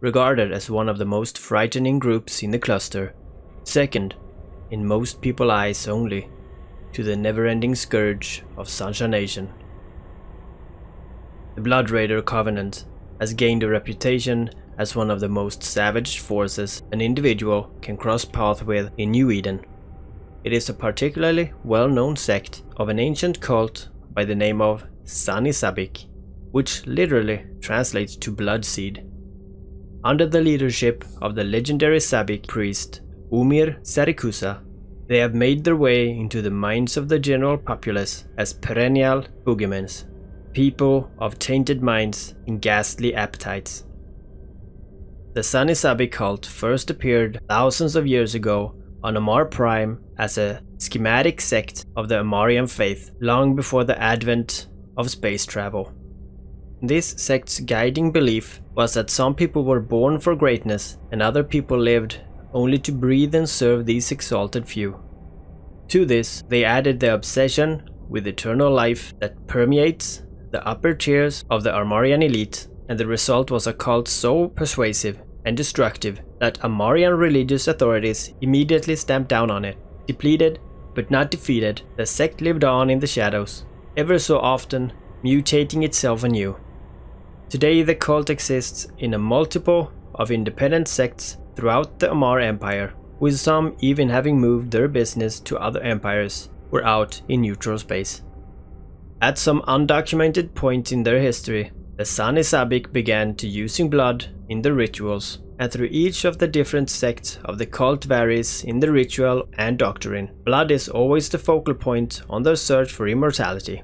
regarded as one of the most frightening groups in the cluster. Second, in most people's eyes only, to the never-ending scourge of Sansha's Nation. The Blood Raider Covenant has gained a reputation as one of the most savage forces an individual can cross paths with in New Eden. It is a particularly well-known sect of an ancient cult by the name of Sani Sabik, which literally translates to blood seed. Under the leadership of the legendary Sabik priest Omir Sarikusa, they have made their way into the minds of the general populace as perennial boogeymans, people of tainted minds and ghastly appetites. The Sanisabik cult first appeared thousands of years ago on Amarr Prime as a schematic sect of the Amarrian faith long before the advent of space travel. This sect's guiding belief was that some people were born for greatness and other people lived only to breathe and serve these exalted few. To this, they added the obsession with eternal life that permeates the upper tiers of the Amarrian elite, and the result was a cult so persuasive and destructive that Amarrian religious authorities immediately stamped down on it. Depleted, but not defeated, the sect lived on in the shadows, ever so often mutating itself anew. Today the cult exists in a multiple of independent sects throughout the Amarr Empire, with some even having moved their business to other empires or out in neutral space. At some undocumented point in their history, the Sani Sabik began to using blood in the rituals, and through each of the different sects of the cult varies in the ritual and doctrine. Blood is always the focal point on their search for immortality.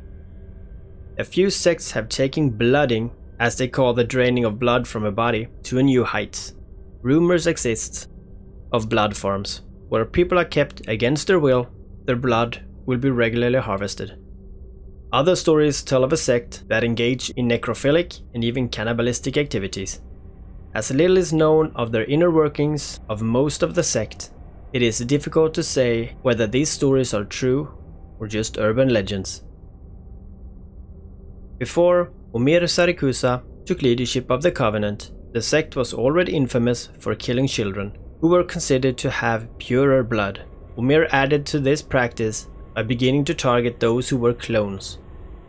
A few sects have taken blooding, as they call the draining of blood from a body, to a new height. Rumors exist of blood farms, where people are kept against their will, their blood will be regularly harvested. Other stories tell of a sect that engage in necrophilic and even cannibalistic activities. As little is known of their inner workings of most of the sect, it is difficult to say whether these stories are true or just urban legends. Before Omir Sarikusa took leadership of the Covenant, the sect was already infamous for killing children, who were considered to have purer blood. Omir added to this practice by beginning to target those who were clones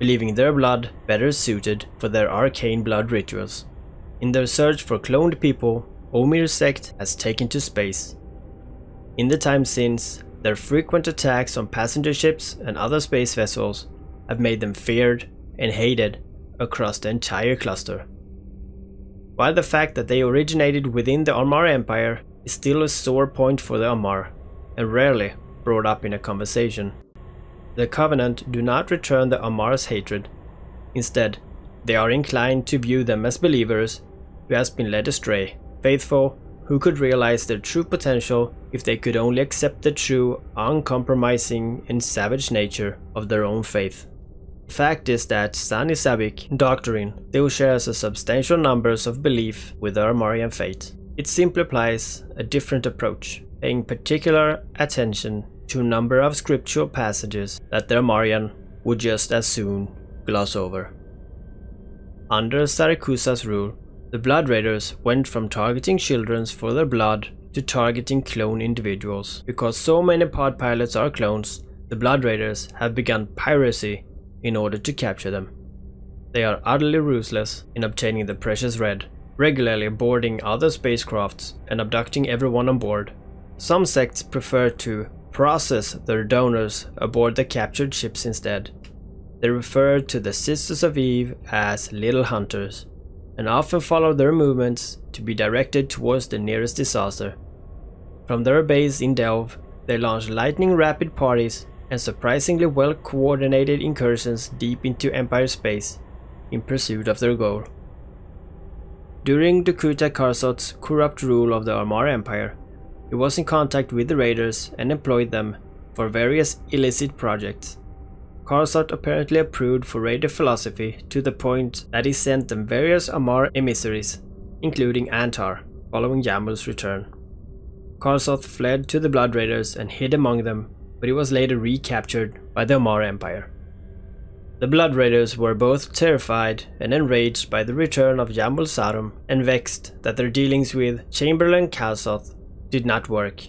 believing their blood better suited for their arcane blood rituals. In their search for cloned people, Omir's sect has taken to space. In the time since, their frequent attacks on passenger ships and other space vessels have made them feared and hated across the entire cluster. While the fact that they originated within the Amarr Empire is still a sore point for the Amarr, and rarely brought up in a conversation. The Covenant do not return the Amarr's hatred. Instead, they are inclined to view them as believers who has been led astray, faithful who could realize their true potential if they could only accept the true, uncompromising and savage nature of their own faith. Fact is that Sani Sabik doctrine still shares a substantial numbers of belief with the Amarrian faith. It simply applies a different approach, paying particular attention to a number of scriptural passages that the Amarrian would just as soon gloss over. Under Sarikusa's rule, the Blood Raiders went from targeting children for their blood to targeting clone individuals. Because so many pod pilots are clones, the Blood Raiders have begun piracy in order to capture them. They are utterly ruthless in obtaining the precious red, regularly boarding other spacecrafts and abducting everyone on board. Some sects prefer to process their donors aboard the captured ships instead. They refer to the Sisters of Eve as Little Hunters, and often follow their movements to be directed towards the nearest disaster. From their base in Delve, they launch lightning rapid parties and surprisingly well coordinated incursions deep into Empire space in pursuit of their goal. During Dochuta Karsoth's corrupt rule of the Amarr Empire, he was in contact with the raiders and employed them for various illicit projects. Karsoth apparently approved for raider philosophy to the point that he sent them various Amarr emissaries, including Antar, following Jamyl's return. Karsoth fled to the Blood Raiders and hid among them, but he was later recaptured by the Amar Empire. The Blood Raiders were both terrified and enraged by the return of Jamyl Sarum and vexed that their dealings with Chamberlain Karsoth did not work.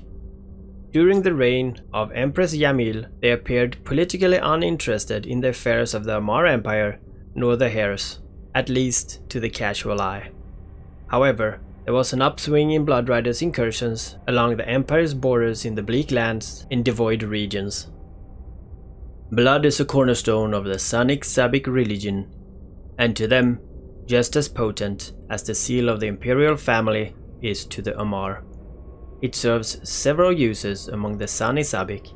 During the reign of Empress Jamyl, they appeared politically uninterested in the affairs of the Amarr Empire nor the heirs, at least to the casual eye. However, there was an upswing in Blood Raiders incursions along the Empire's borders in the Bleak Lands in devoid regions. Blood is a cornerstone of the Sani Sabik religion, and to them, just as potent as the seal of the imperial family is to the Amarr. It serves several uses among the Sani Sabik,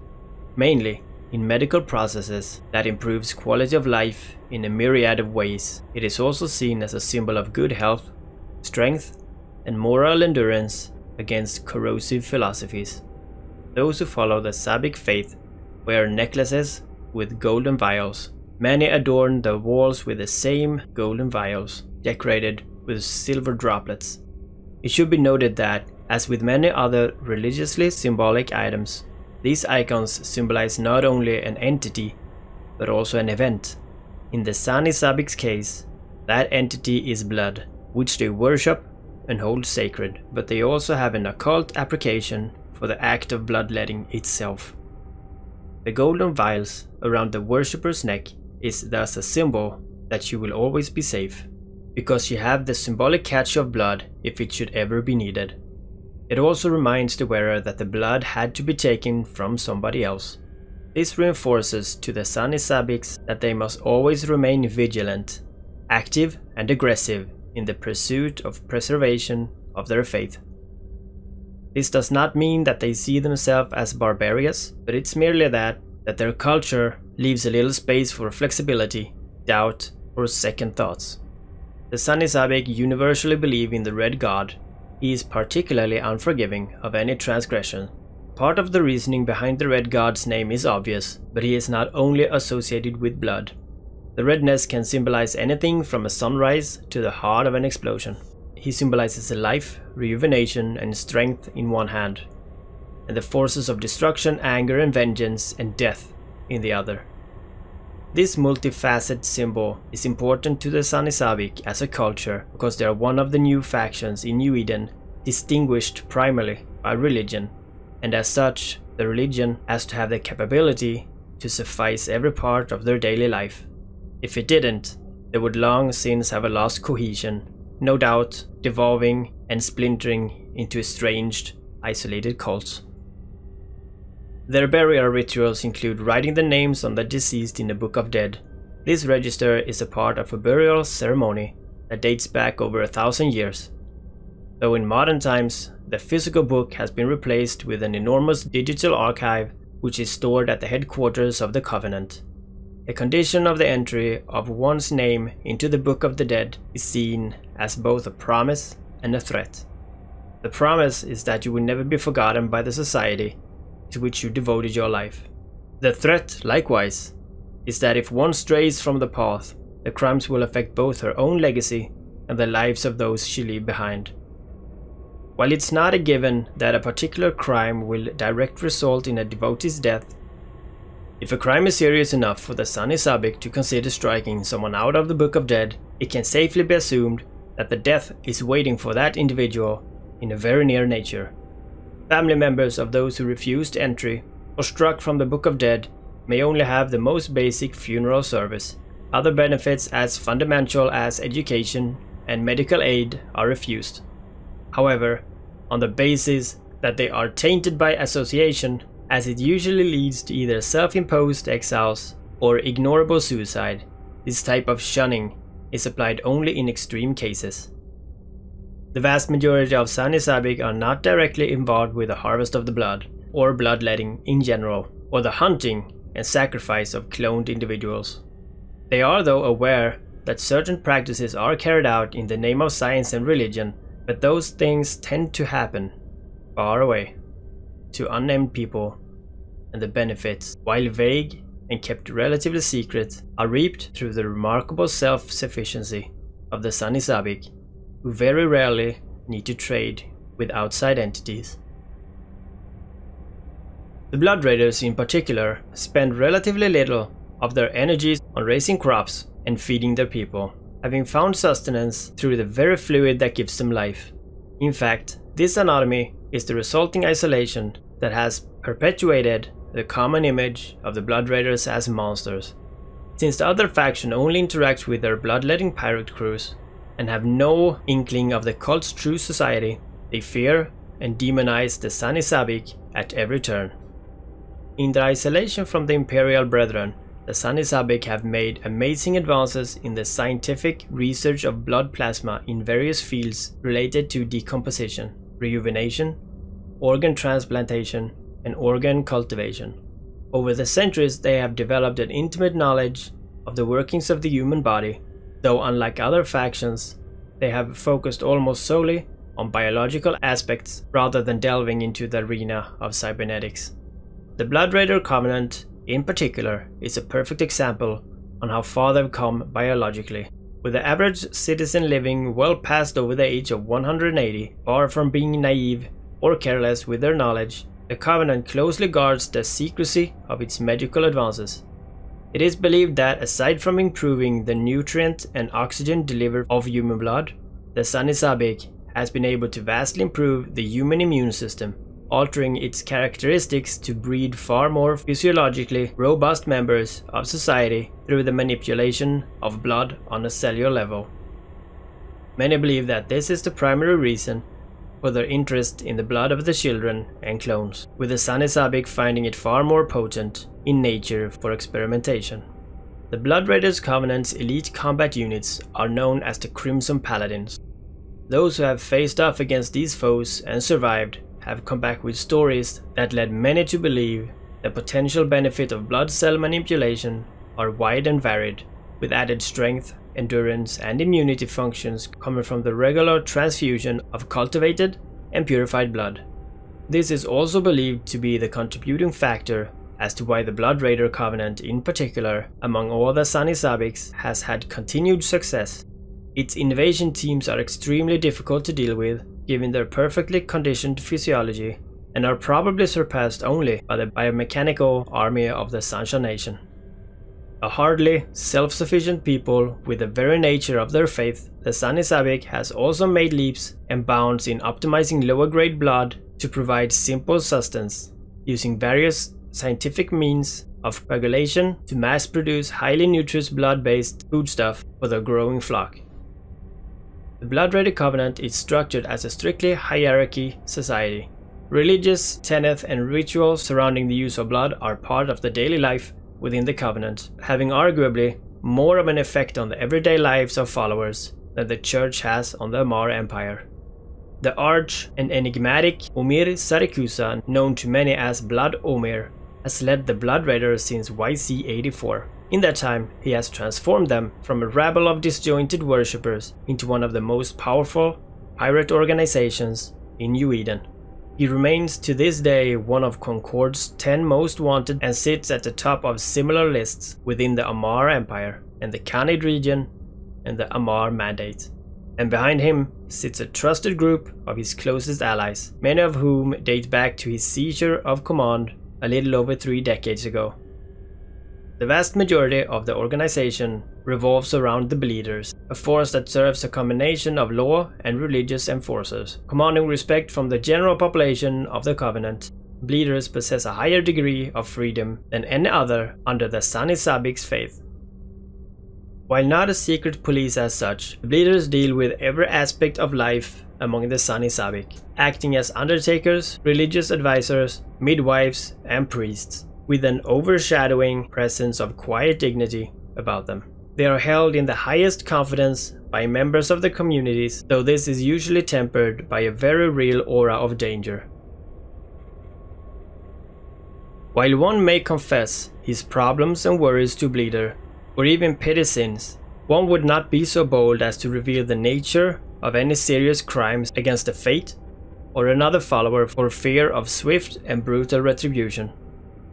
mainly in medical processes that improves quality of life in a myriad of ways. It is also seen as a symbol of good health, strength, and moral endurance against corrosive philosophies. Those who follow the Sabik faith wear necklaces with golden vials. Many adorn the walls with the same golden vials, decorated with silver droplets. It should be noted that, as with many other religiously symbolic items, these icons symbolize not only an entity, but also an event. In the Sani Sabik's case, that entity is blood, which they worship and hold sacred, but they also have an occult application for the act of bloodletting itself. The golden vials around the worshipper's neck is thus a symbol that you will always be safe, because you have the symbolic catch of blood if it should ever be needed. It also reminds the wearer that the blood had to be taken from somebody else. This reinforces to the Sani Sabiks that they must always remain vigilant, active and aggressive in the pursuit of preservation of their faith. This does not mean that they see themselves as barbarians, but it's merely that, that their culture leaves a little space for flexibility, doubt, or second thoughts. The Sani Sabik universally believe in the Red God. He is particularly unforgiving of any transgression. Part of the reasoning behind the Red God's name is obvious, but he is not only associated with blood. The redness can symbolize anything from a sunrise to the heart of an explosion. He symbolizes life, rejuvenation, and strength in one hand, and the forces of destruction, anger, and vengeance, and death in the other. This multifaceted symbol is important to the Sanisabik as a culture because they are one of the new factions in New Eden, distinguished primarily by religion, and as such, the religion has to have the capability to suffice every part of their daily life. If it didn't, they would long since have a lost cohesion no doubt devolving and splintering into estranged, isolated cults. Their burial rituals include writing the names on the deceased in the Book of Dead. This register is a part of a burial ceremony that dates back over a thousand years. Though in modern times, the physical book has been replaced with an enormous digital archive which is stored at the headquarters of the Covenant. A condition of the entry of one's name into the Book of the Dead is seen as both a promise and a threat. The promise is that you will never be forgotten by the society to which you devoted your life. The threat, likewise, is that if one strays from the path, the crimes will affect both her own legacy and the lives of those she leave behind. While it's not a given that a particular crime will direct result in a devotee's death, if a crime is serious enough for the Sani Sabik to consider striking someone out of the Book of Dead, it can safely be assumed that the death is waiting for that individual in a very near nature. Family members of those who refused entry or struck from the Book of Dead may only have the most basic funeral service. Other benefits as fundamental as education and medical aid are refused. However, on the basis that they are tainted by association, as it usually leads to either self-imposed exiles or ignorable suicide. This type of shunning is applied only in extreme cases. The vast majority of Sani Sabik are not directly involved with the harvest of the blood, or bloodletting in general, or the hunting and sacrifice of cloned individuals. They are though aware that certain practices are carried out in the name of science and religion, but those things tend to happen far away to unnamed people, and the benefits, while vague and kept relatively secret, are reaped through the remarkable self-sufficiency of the Sani Sabik, who very rarely need to trade with outside entities. The Blood Raiders in particular spend relatively little, of their energies on raising crops and feeding their people, having found sustenance through the very fluid that gives them life. In fact, this anatomy is the resulting isolation that has perpetuated the common image of the Blood Raiders as monsters. Since the other faction only interacts with their bloodletting pirate crews and have no inkling of the cult's true society, they fear and demonize the Sanisabik at every turn. In their isolation from the Imperial Brethren, the Sanisabik have made amazing advances in the scientific research of blood plasma in various fields related to decomposition, rejuvenation, organ transplantation, and organ cultivation. Over the centuries, they have developed an intimate knowledge of the workings of the human body, though unlike other factions, they have focused almost solely on biological aspects rather than delving into the arena of cybernetics. The Blood Raider Covenant, in particular, is a perfect example on how far they've come biologically, with the average citizen living well past over the age of 180, far from being naive or careless with their knowledge, the Covenant closely guards the secrecy of its medical advances. It is believed that aside from improving the nutrient and oxygen delivery of human blood, the Sanisabik has been able to vastly improve the human immune system, altering its characteristics to breed far more physiologically robust members of society through the manipulation of blood on a cellular level. Many believe that this is the primary reason for their interest in the blood of the children and clones, with the Sanisabik finding it far more potent in nature for experimentation. The Blood Raiders Covenant's elite combat units are known as the Crimson Paladins. Those who have faced off against these foes and survived have come back with stories that led many to believe the potential benefit of blood cell manipulation are wide and varied, with added strength endurance, and immunity functions coming from the regular transfusion of cultivated and purified blood. This is also believed to be the contributing factor as to why the Blood Raider Covenant in particular, among all the Sanisabiks, has had continued success. Its invasion teams are extremely difficult to deal with, given their perfectly conditioned physiology, and are probably surpassed only by the biomechanical army of the Sansha's Nation. A hardly self-sufficient people with the very nature of their faith, the Sanisabik has also made leaps and bounds in optimizing lower grade blood to provide simple sustenance, using various scientific means of coagulation to mass produce highly nutritious blood-based foodstuff for their growing flock. The Blood Raider Covenant is structured as a strictly hierarchy society. Religious tenets and rituals surrounding the use of blood are part of the daily life within the Covenant, having arguably more of an effect on the everyday lives of followers than the Church has on the Amarr Empire. The arch and enigmatic Omir Sarikusa, known to many as Blood Omir, has led the Blood Raiders since YC-84. In that time, he has transformed them from a rabble of disjointed worshippers into one of the most powerful pirate organizations in New Eden. He remains to this day one of Concord's 10 most wanted and sits at the top of similar lists within the Amarr Empire and the Khanate region and the Ammatar Mandate. And behind him sits a trusted group of his closest allies, many of whom date back to his seizure of command a little over three decades ago. The vast majority of the organization revolves around the Bleeders, a force that serves a combination of law and religious enforcers, commanding respect from the general population of the Covenant. Bleeders possess a higher degree of freedom than any other under the Sanisabik's faith. While not a secret police as such, the Bleeders deal with every aspect of life among the Sanisabik, acting as undertakers, religious advisors, midwives, and priests with an overshadowing presence of quiet dignity about them. They are held in the highest confidence by members of the communities, though this is usually tempered by a very real aura of danger. While one may confess his problems and worries to Bleeder, or even petty sins, one would not be so bold as to reveal the nature of any serious crimes against a fate or another follower for fear of swift and brutal retribution.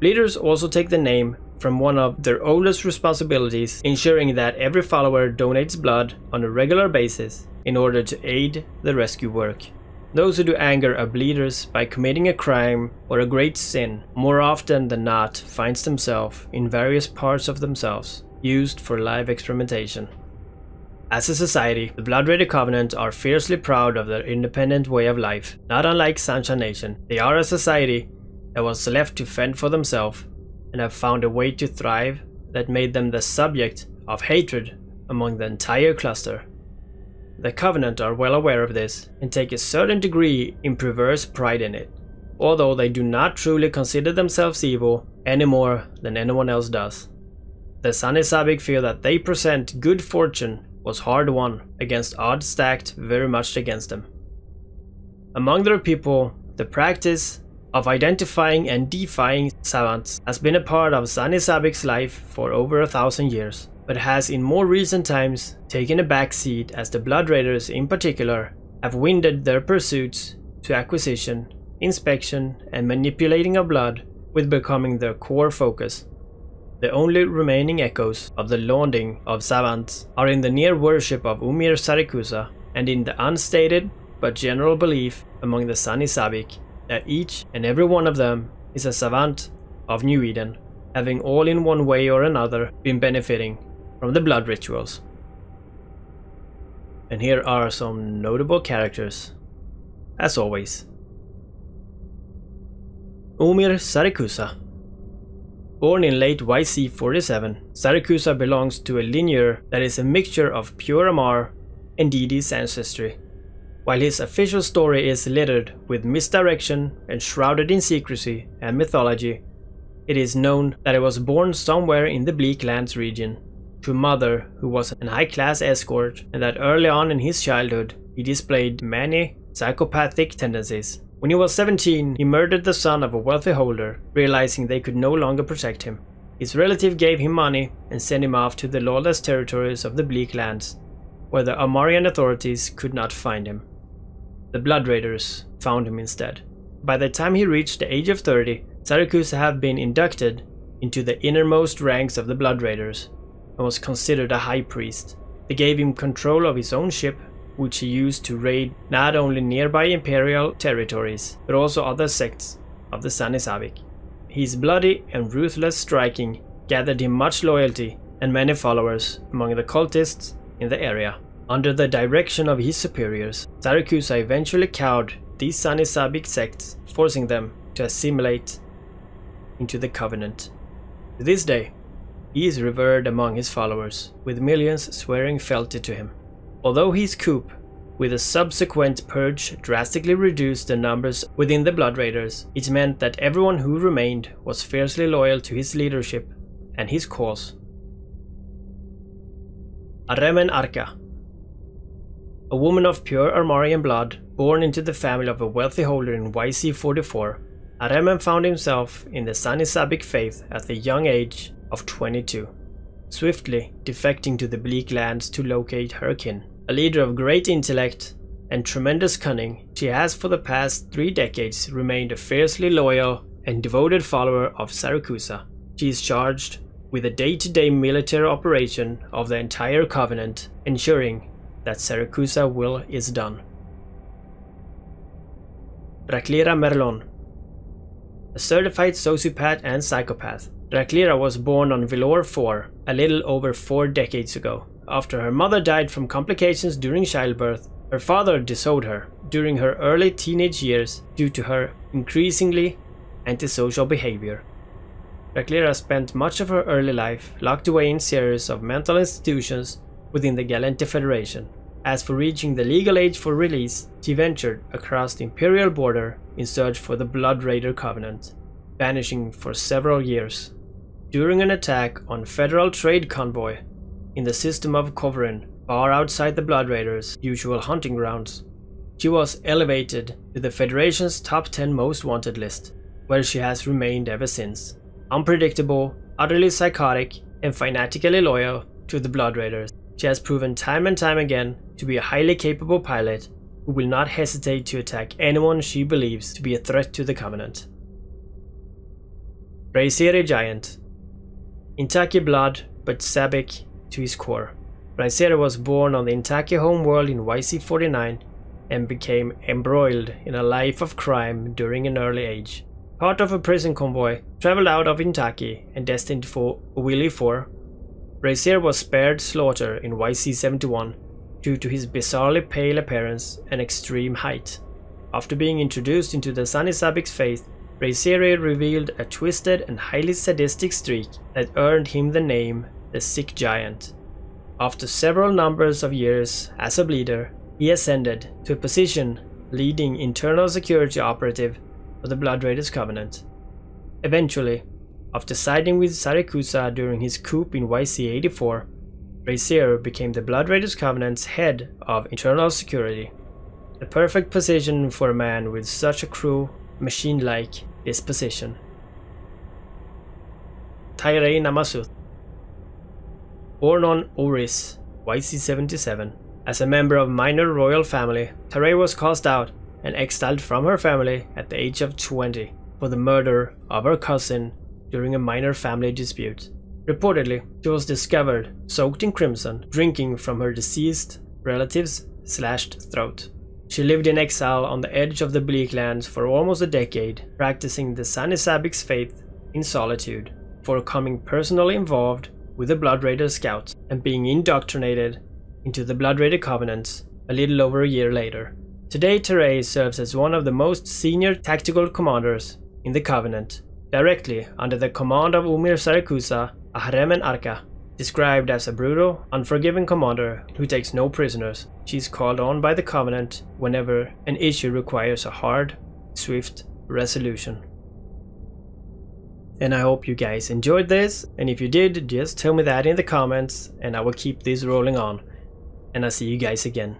Leaders also take the name from one of their oldest responsibilities, ensuring that every follower donates blood on a regular basis in order to aid the rescue work. Those who do anger are bleeders by committing a crime or a great sin, more often than not finds themselves in various parts of themselves, used for live experimentation. As a society, the Blood Raider Covenant are fiercely proud of their independent way of life. Not unlike Sansha's Nation, they are a society that was left to fend for themselves and have found a way to thrive that made them the subject of hatred among the entire cluster. The Covenant are well aware of this and take a certain degree in perverse pride in it, although they do not truly consider themselves evil any more than anyone else does. The Sanisabik feel that they present good fortune was hard won against odds stacked very much against them. Among their people, the practice of identifying and defying savants has been a part of Sanisabik's life for over a thousand years but has in more recent times taken a backseat as the Blood Raiders in particular have winded their pursuits to acquisition, inspection, and manipulating of blood with becoming their core focus. The only remaining echoes of the launding of savants are in the near worship of Omir Sarikusa and in the unstated but general belief among the Sanisabik that each and every one of them is a savant of New Eden, having all in one way or another been benefiting from the blood rituals. And here are some notable characters, as always. Omir Sarikusa Born in late YC 47, Sarikusa belongs to a lineage that is a mixture of pure Amarr and Didi's ancestry. While his official story is littered with misdirection and shrouded in secrecy and mythology, it is known that he was born somewhere in the Bleak Lands region to a mother who was an high-class escort and that early on in his childhood he displayed many psychopathic tendencies. When he was 17, he murdered the son of a wealthy holder, realizing they could no longer protect him. His relative gave him money and sent him off to the lawless territories of the Bleak Lands, where the Amarrian authorities could not find him. The Blood Raiders found him instead. By the time he reached the age of 30, Sarikusa had been inducted into the innermost ranks of the Blood Raiders and was considered a high priest. They gave him control of his own ship, which he used to raid not only nearby imperial territories, but also other sects of the Sanisabik. His bloody and ruthless striking gathered him much loyalty and many followers among the cultists in the area. Under the direction of his superiors, Sarikusa eventually cowed these Sanisabik sects, forcing them to assimilate into the Covenant. To this day, he is revered among his followers, with millions swearing fealty to him. Although his coup, with a subsequent purge, drastically reduced the numbers within the Blood Raiders, it meant that everyone who remained was fiercely loyal to his leadership and his cause. Ahremen Arka A woman of pure Amarrian blood, born into the family of a wealthy holder in YC-44, Ahremen found himself in the Sanisabik faith at the young age of 22, swiftly defecting to the bleak lands to locate her kin. A leader of great intellect and tremendous cunning, she has for the past three decades remained a fiercely loyal and devoted follower of Sarikusa. She is charged with the day-to-day -day military operation of the entire Covenant, ensuring that Sarikusa will is done. Raklira Merlon A certified sociopath and psychopath, Raklira was born on Vilor 4 a little over four decades ago. After her mother died from complications during childbirth, her father disowned her during her early teenage years due to her increasingly antisocial behavior. Raklira spent much of her early life locked away in series of mental institutions within the Gallente Federation. As for reaching the legal age for release, she ventured across the Imperial border in search for the Blood Raider Covenant, vanishing for several years during an attack on Federal trade convoy in the system of Kovrin, far outside the Blood Raiders' usual hunting grounds. She was elevated to the Federation's top 10 most wanted list, where she has remained ever since. Unpredictable, utterly psychotic, and fanatically loyal to the Blood Raiders, she has proven time and time again to be a highly capable pilot who will not hesitate to attack anyone she believes to be a threat to the Covenant. Brazieri Giant Intaki blood, but Sabik to his core. Raisera was born on the Intaki homeworld in YC-49 and became embroiled in a life of crime during an early age. Part of a prison convoy traveled out of Intaki and destined for Willy 4. Brazier was spared slaughter in YC-71 due to his bizarrely pale appearance and extreme height. After being introduced into the Sanisabik's faith, Brazier revealed a twisted and highly sadistic streak that earned him the name the Sick Giant. After several numbers of years as a bleeder, he ascended to a position leading internal security operative for the Blood Raiders Covenant. Eventually, after siding with Sarikusa during his coup in YC-84, Brazier became the Blood Raiders Covenant's head of internal security. The perfect position for a man with such a cruel, machine-like disposition. Tyrei Namasuth Born on Oris, YC-77, as a member of minor royal family, Tyrei was cast out and exiled from her family at the age of 20 for the murder of her cousin during a minor family dispute. Reportedly, she was discovered soaked in crimson, drinking from her deceased relative's slashed throat. She lived in exile on the edge of the Bleak Lands for almost a decade, practicing the Sanisabik's faith in solitude, before coming personally involved with the Blood Raider Scouts and being indoctrinated into the Blood Raider Covenants a little over a year later. Today Tyrei serves as one of the most senior tactical commanders in the Covenant, directly under the command of Omir Sarikusa, Ahremen Arka. Described as a brutal, unforgiving commander who takes no prisoners, she is called on by the Covenant whenever an issue requires a hard, swift resolution. And I hope you guys enjoyed this, and if you did, just tell me that in the comments and I will keep this rolling on. And I'll see you guys again.